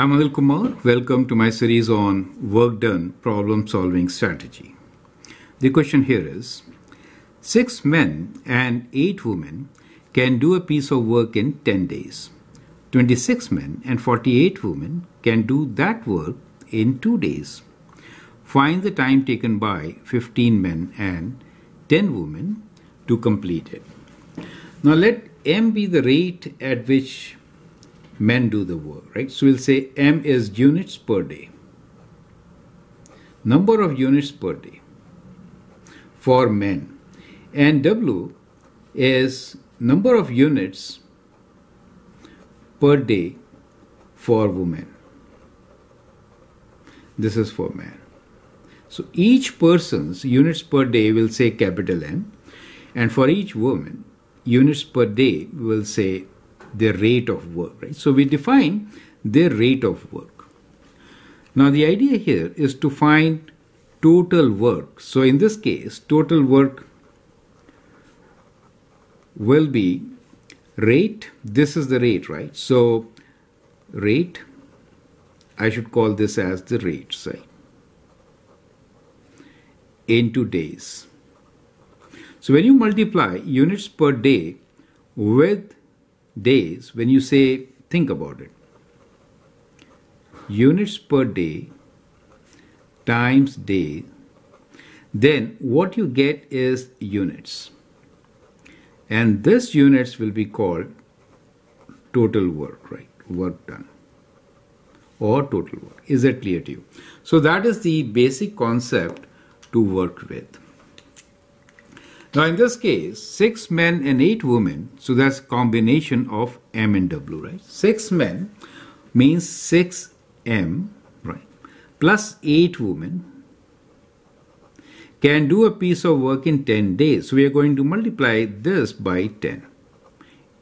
I'm Anil Kumar. Welcome to my series on work done problem solving strategy. The question here is Six men and eight women can do a piece of work in 10 days. 26 men and 48 women can do that work in 2 days. Find the time taken by 15 men and 10 women to complete it. Now let m be the rate at which men do the work, right? So we'll say M is units per day. Number of units per day for men. And W is number of units per day for women. This is for men. So each person's units per day will say capital M, and for each woman, units per day will say their rate of work, right? So we define their rate of work. Now the idea here is to find total work. So in this case, total work will be rate. This is the rate, right? So rate, I should call this as the rate, say, into days. So when you multiply units per day with days, when you say, think about it, units per day times day, then what you get is units. And this units will be called total work, right? Work done or total work. Is that clear to you? So that is the basic concept to work with. Now in this case, six men and eight women, so that's combination of M and W, right? Six men means six M, right? Plus eight women can do a piece of work in 10 days. So we are going to multiply this by 10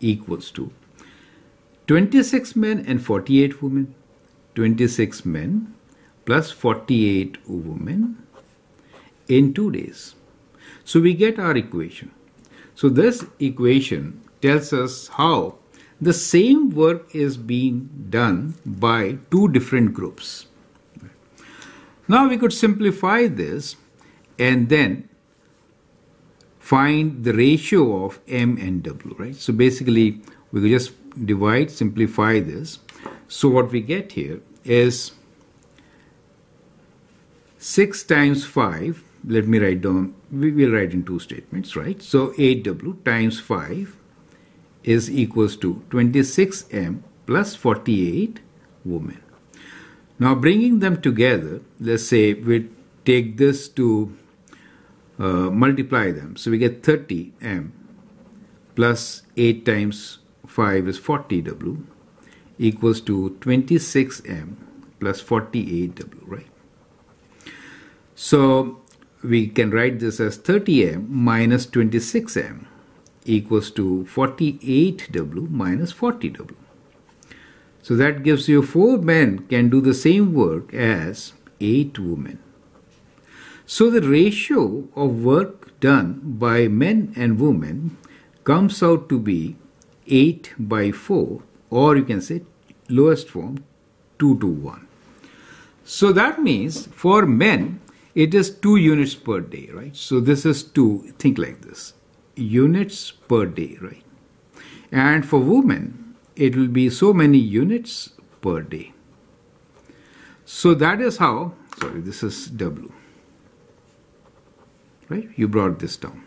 equals to 26 men and 48 women. 26 men plus 48 women in 2 days. So we get our equation. So this equation tells us how the same work is being done by two different groups. Now we could simplify this and then find the ratio of M and W, right? So basically we could just divide, simplify this. So what we get here is 6 times 5 let me write down, we will write in two statements, right? So 8W times 5 is equals to 26M plus 48 women. Now bringing them together, let's say we take this to uh, multiply them. So we get 30M plus 8 times 5 is 40W equals to 26M plus 48W, right? So we can write this as 30m minus 26m equals to 48w minus 40w. So that gives you 4 men can do the same work as 8 women. So the ratio of work done by men and women comes out to be 8 by 4 or you can say lowest form 2 to 1. So that means for men it is 2 units per day, right? So this is 2, think like this, units per day, right? And for women, it will be so many units per day. So that is how, sorry, this is W, right? You brought this down.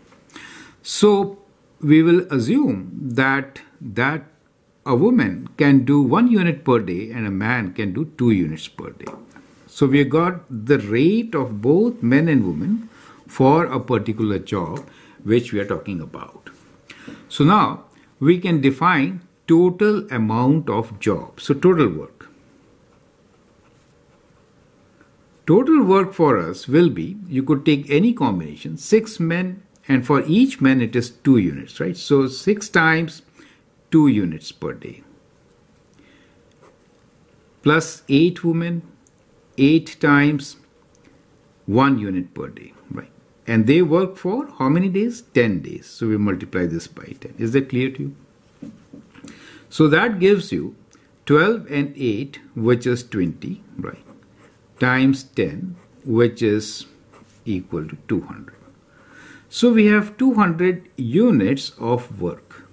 So we will assume that that a woman can do one unit per day and a man can do two units per day. So we got the rate of both men and women for a particular job which we are talking about. So now we can define total amount of job. So total work. Total work for us will be, you could take any combination, 6 men and for each man it is 2 units, right? So 6 times 2 units per day plus 8 women 8 times 1 unit per day, right? And they work for how many days? 10 days. So we multiply this by 10. Is that clear to you? So that gives you 12 and 8 which is 20 right times 10 which is equal to 200 so we have 200 units of work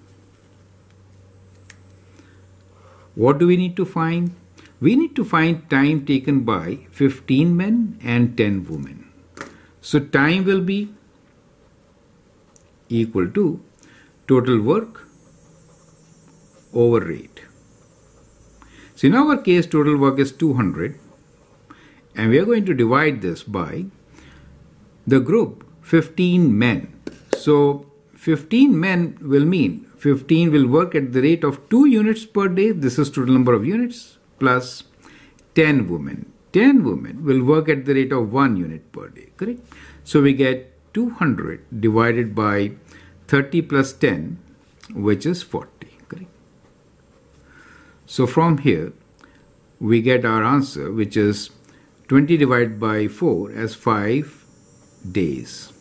what do we need to find we need to find time taken by 15 men and 10 women so time will be equal to total work over rate. So in our case, total work is 200 and we are going to divide this by the group 15 men. So 15 men will mean 15 will work at the rate of 2 units per day. This is total number of units plus 10 women. 10 women will work at the rate of 1 unit per day. Correct? So we get 200 divided by 30 plus 10 which is 40 correct so from here we get our answer which is 20 divided by 4 as 5 days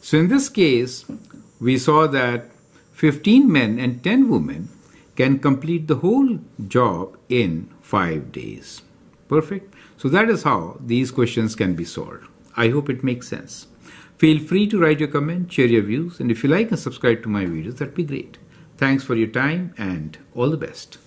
so in this case we saw that 15 men and 10 women can complete the whole job in 5 days perfect so that is how these questions can be solved I hope it makes sense. Feel free to write your comment, share your views, and if you like and subscribe to my videos, that'd be great. Thanks for your time and all the best.